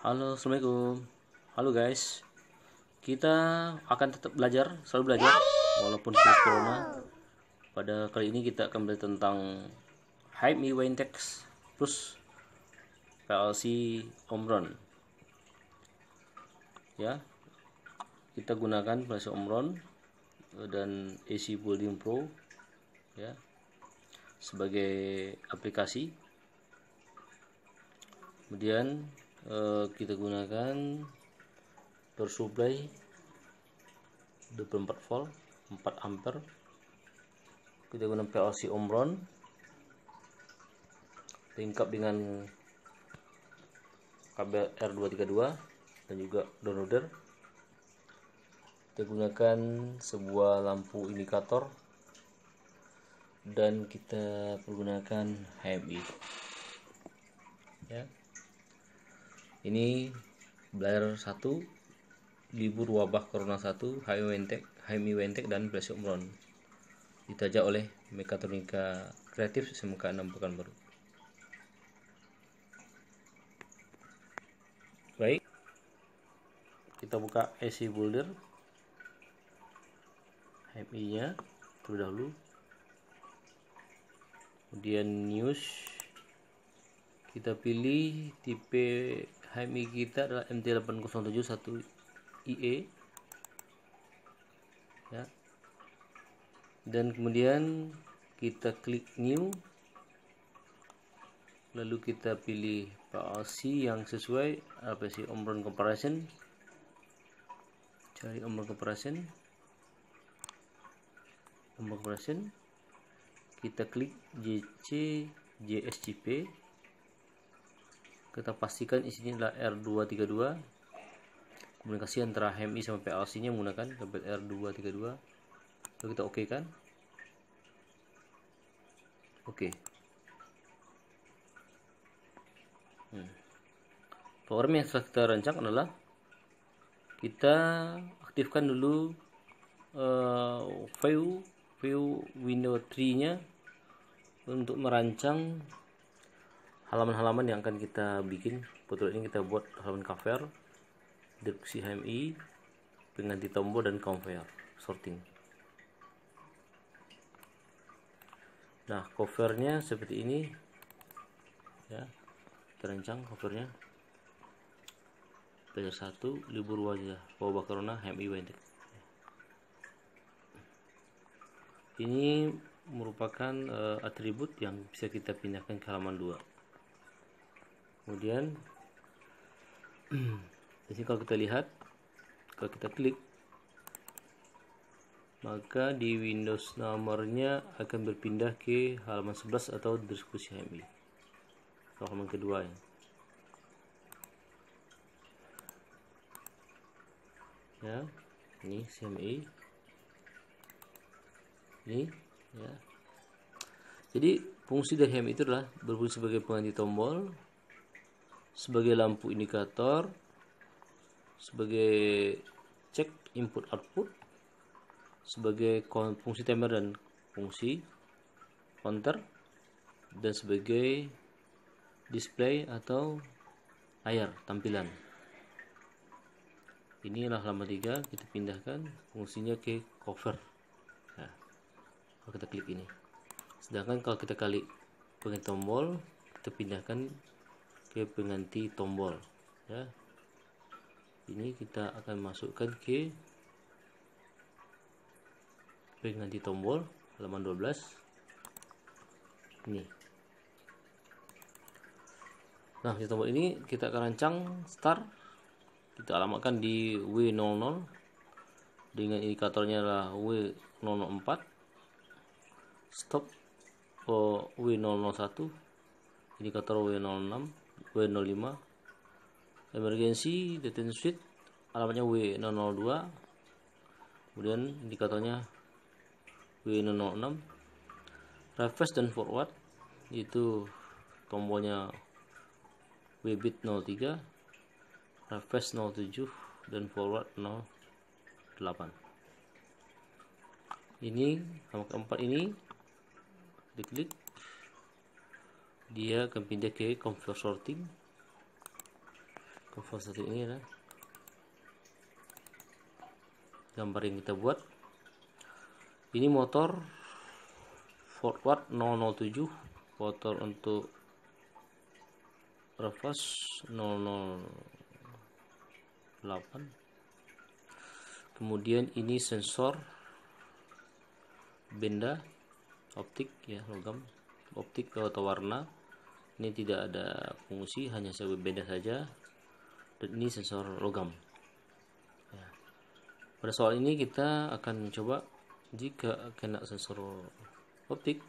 Halo, assalamualaikum. Halo guys, kita akan tetap belajar, selalu belajar, walaupun virus corona. Pada kali ini kita akan belajar tentang Hype Me Wintex plus PLC Omron. Ya, kita gunakan PLC Omron dan AC Building Pro, ya, sebagai aplikasi. Kemudian Eh, kita gunakan supply 24 volt 4 ampere. Kita gunakan PLC Omron. Lengkap dengan kabel R232 dan juga downloader. Kita gunakan sebuah lampu indikator dan kita menggunakan HMI ya ini belajar satu libur wabah corona 1 HMI Wentek HMI Wentek dan Blasi Umron. Ditajak oleh Mekatronika Kreatif SMK 6 Pekanbaru baik. Kita buka AC Builder HMI nya terlebih dahulu. Kemudian news. Kita pilih tipe HMI kita adalah MT8071 IE ya. Dan kemudian kita klik new. Lalu kita pilih PLC yang sesuai apa sih Omron comparison. Cari Omron comparison. Omron comparison. Kita klik JC JSCP kita pastikan isinya adalah R232 komunikasi antara HMI sama PLC nya menggunakan kabel R232 lalu kita oke kan? Oke. Hmm. program yang setelah kita rancang adalah kita aktifkan dulu uh, view view window 3 nya untuk merancang halaman-halaman yang akan kita bikin betul ini kita buat halaman cover deskripsi HMI pengganti tombol dan conveyor sorting. Nah covernya seperti ini. Ya terancang covernya. Pelajar satu libur wajah wabah corona HMI Wendek ini merupakan uh, atribut yang bisa kita pindahkan ke halaman 2 kemudian di sini kalau kita lihat kalau kita klik maka di Windows nomornya akan berpindah ke halaman 11 atau diskusi HMI atau halaman kedua ya. Ya ini CMI ini ya. Jadi fungsi dari HMI itu adalah berfungsi sebagai pengganti tombol sebagai lampu indikator sebagai cek input output sebagai fungsi timer dan fungsi counter dan sebagai display atau layar tampilan. Inilah halaman 3 kita pindahkan fungsinya ke cover. Nah, kalau kita klik ini. Sedangkan kalau kita klik pengen tombol kita pindahkan ke pengganti tombol ya. Ini kita akan masukkan ke pengganti tombol halaman 12 ini. Nah di tombol ini kita akan rancang start. Kita alamatkan di W00 dengan indikatornya adalah W004 stop oh, W001 indikator W06 W05 emergency detention suite alamatnya W002 kemudian indikatornya W006 reverse dan forward itu tombolnya WBIT 03 reverse 07 dan forward 08 ini sama keempat ini diklik dia akan pindah ke conveyor sorting. Control satu ini adalah gambar yang kita buat. Ini motor forward 007 motor untuk reverse 008 kemudian ini sensor benda optik ya logam optik atau warna ini tidak ada fungsi hanya sebagai benda saja. Dan ini sensor logam. Ya. pada soal ini kita akan mencoba jika kena sensor optik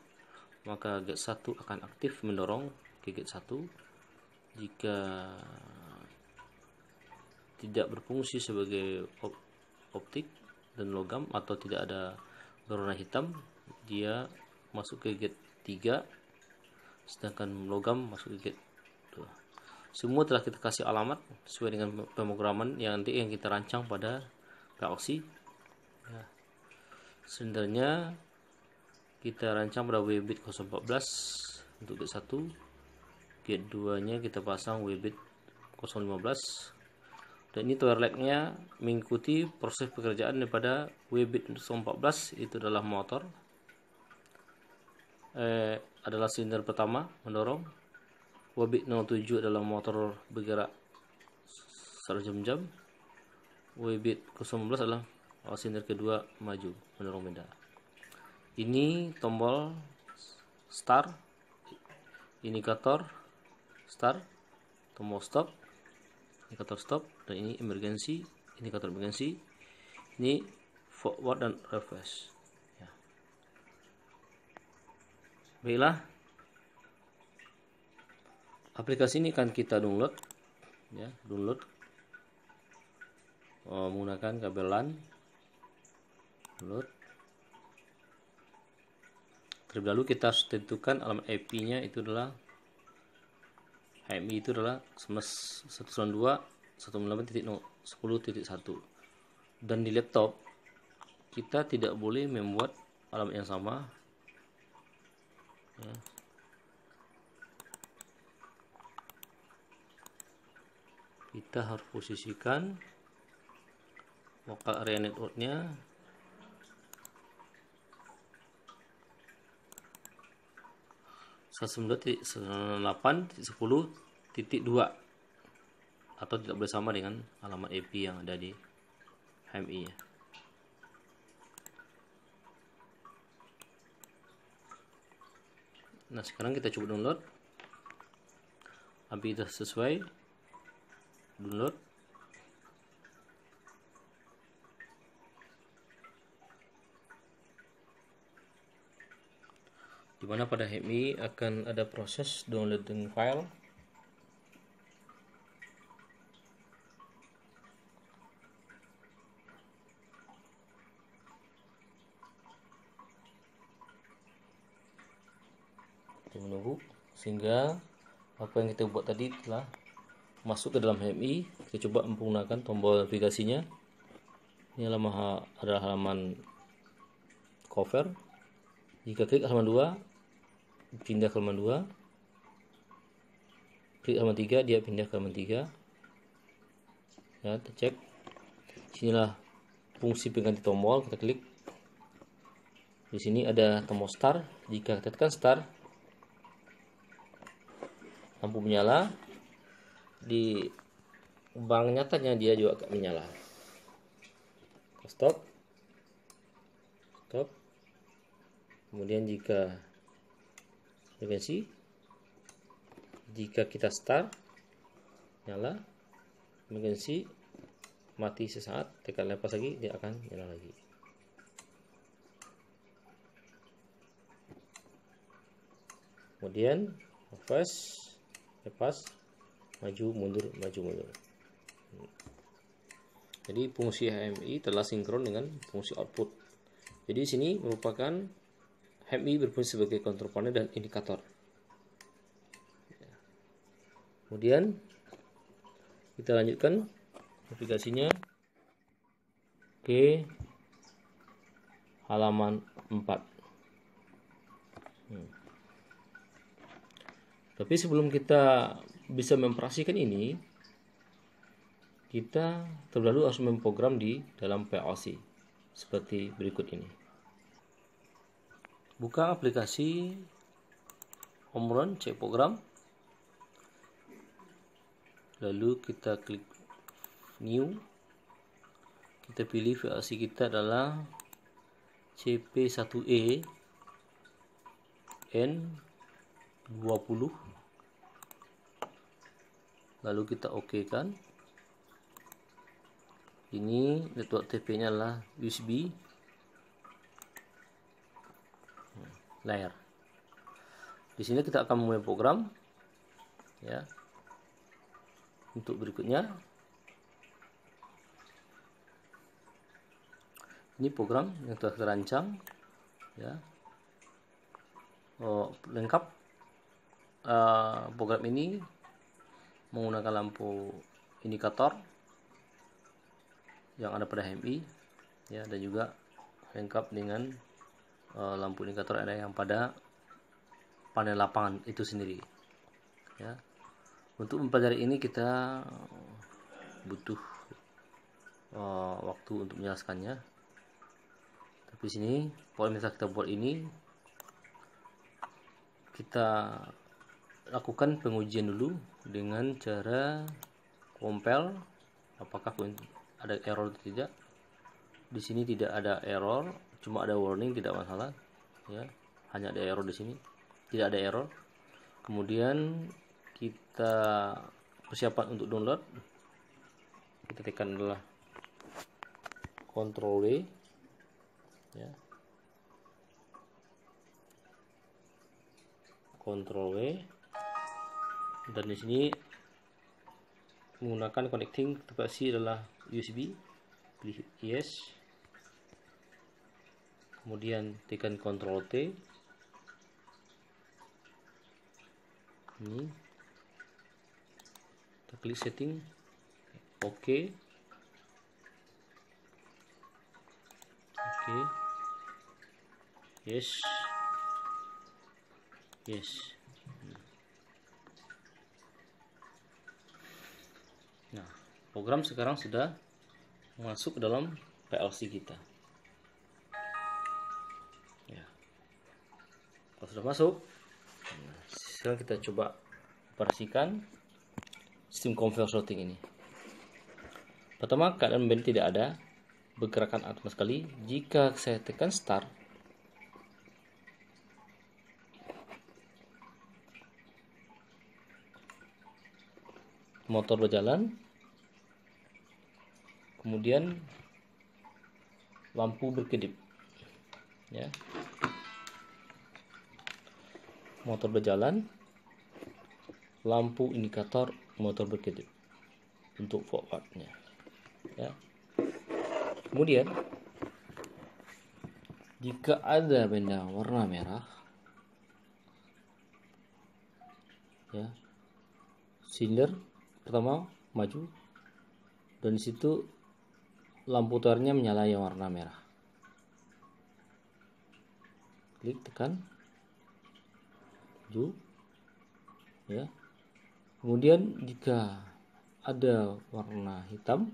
maka gate 1 akan aktif mendorong ke gate 1 jika tidak berfungsi sebagai optik dan logam atau tidak ada berwarna hitam dia masuk ke gate 3 sedangkan logam masuk gate. 2 semua telah kita kasih alamat sesuai dengan pemrograman yang nanti yang kita rancang pada PLC ya. Sebenarnya kita rancang pada wbit 014 untuk gate 1 gate 2 nya kita pasang wbit 015 dan ini tower nya mengikuti proses pekerjaan daripada wbit 014 itu adalah motor. Eh, adalah silinder pertama mendorong. Wbit 07 adalah motor bergerak satu jam-jam. Wbit 015 adalah silinder kedua maju mendorong benda. Ini tombol start indikator start tombol stop indikator stop dan ini emergency indikator emergency. Ini forward dan reverse ya. Baiklah. Aplikasi ini akan kita download ya download. Oh, menggunakan kabel LAN. Download. Terlebih dahulu kita harus tentukan alamat IP nya itu adalah HMI itu adalah 192.168.10.1 dan di laptop kita tidak boleh membuat alamat yang sama ya. kita harus posisikan lokal area networknya 198.10.2 atau tidak boleh sama dengan alamat IP yang ada di HMI ya. Nah sekarang kita coba download. API sudah sesuai. Download. Di mana pada HMI akan ada proses downloading file kita menunggu sehingga apa yang kita buat tadi telah masuk ke dalam HMI kita coba menggunakan tombol navigasinya ini adalah halaman cover. Jika klik halaman 2 pindah ke halaman 2 klik halaman 3 dia pindah ke halaman 3 ya kita cek. Sinilah fungsi pengganti tombol. Kita klik. Di sini ada tombol start jika kita tekan start lampu menyala. Di bank nyatanya dia juga akan menyala. Stop. Stop. Kemudian jika frekuensi jika kita start nyala. Frekuensi mati sesaat tekan lepas lagi dia akan nyala lagi. Kemudian reverse lepas maju mundur maju mundur jadi fungsi HMI telah sinkron dengan fungsi output jadi sini merupakan HMI berfungsi sebagai kontrol panel dan indikator. Kemudian kita lanjutkan aplikasinya ke halaman 4. Hmm. Tapi sebelum kita bisa memperhatikan ini, kita terlebih dahulu harus memprogram di dalam PLC seperti berikut ini. Buka aplikasi Omron cek program. Lalu kita klik new. Kita pilih PLC kita adalah CP1E N20 lalu kita oke kan? Ini network TP nya adalah USB layar. Di sini kita akan memulai program ya. Untuk berikutnya. Ini program yang telah terancang ya. Oh, lengkap. Uh, program ini menggunakan lampu indikator yang ada pada HMI ya dan juga lengkap dengan uh, lampu indikator ada yang pada panel lapangan itu sendiri ya. Untuk mempelajari ini kita butuh uh, waktu untuk menjelaskannya. Tapi sini poin yang kita buat ini kita lakukan pengujian dulu dengan cara compile apakah ada error atau tidak. Di sini tidak ada error cuma ada warning tidak masalah ya. Hanya ada error di sini tidak ada error. Kemudian kita persiapan untuk download. Kita tekan adalah W ya. Ctrl W dan di sini menggunakan connecting terpaksa adalah USB pilih yes kemudian tekan Ctrl T. Ini. Kita klik setting. Oke okay. oke yes. Yes Nah, program sekarang sudah masuk ke dalam PLC kita. Ya. Kalau sudah masuk, sekarang kita coba operasikan sistem conveyor sorting ini. Pertama, keadaan band tidak ada, bergerakan sama sekali. Jika saya tekan start, motor berjalan kemudian lampu berkedip ya. Motor berjalan lampu indikator motor berkedip untuk forwardnya ya. Kemudian jika ada benda warna merah ya silinder pertama maju dan di situ lampu towernya menyala yang warna merah. Klik tekan. Maju ya. Kemudian jika ada warna hitam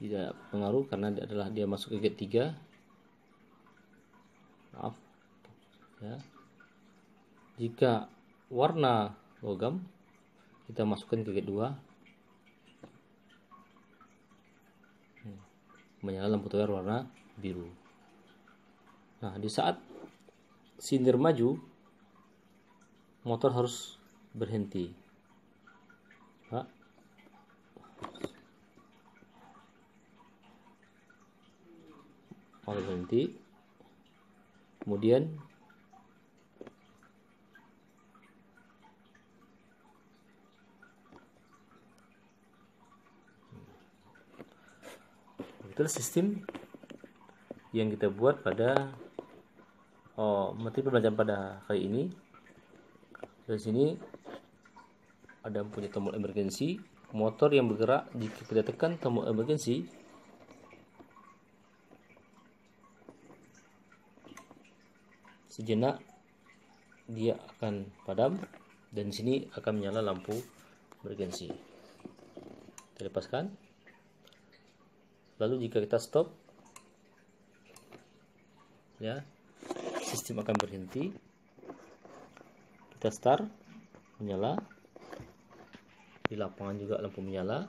tidak pengaruh karena dia adalah dia masuk ke gate 3 maaf. Ya. Jika warna logam kita masukkan ke gate 2 hmm. Menyala lampu tower warna biru. Nah di saat sindir maju motor harus berhenti. Pak. motor berhenti. Kemudian itulah sistem yang kita buat pada oh, materi pembelajaran pada kali ini. Dari sini ada punya tombol emergency motor yang bergerak jika kita tekan tombol emergency sejenak dia akan padam dan sini akan menyala lampu emergency. Kita lepaskan lalu jika kita stop ya sistem akan berhenti. Kita start menyala. Di lapangan juga lampu menyala.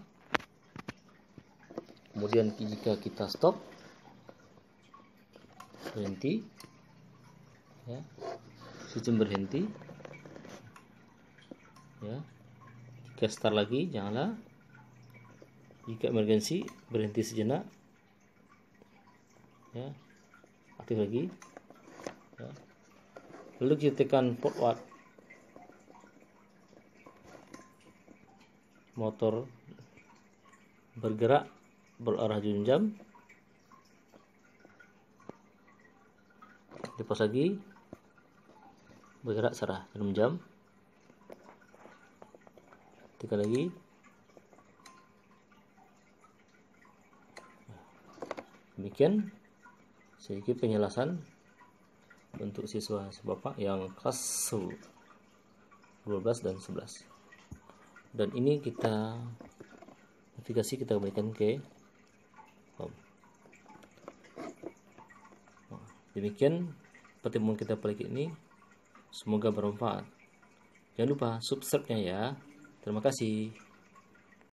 Kemudian jika kita stop berhenti. Ya sistem berhenti. Ya jika start lagi janganlah jika emergensi berhenti sejenak. Ya. Aktif lagi. Ya. lalu kita tekan forward motor bergerak berarah jam lepas lagi bergerak serah jarum jam tekan lagi demikian sedikit penjelasan untuk siswa bapak yang kelas 12 dan 11 dan ini kita navigasi kita kembalikan ke home demikian pertemuan kita kali ini. Semoga bermanfaat. Jangan lupa subscribe nya ya. Terima kasih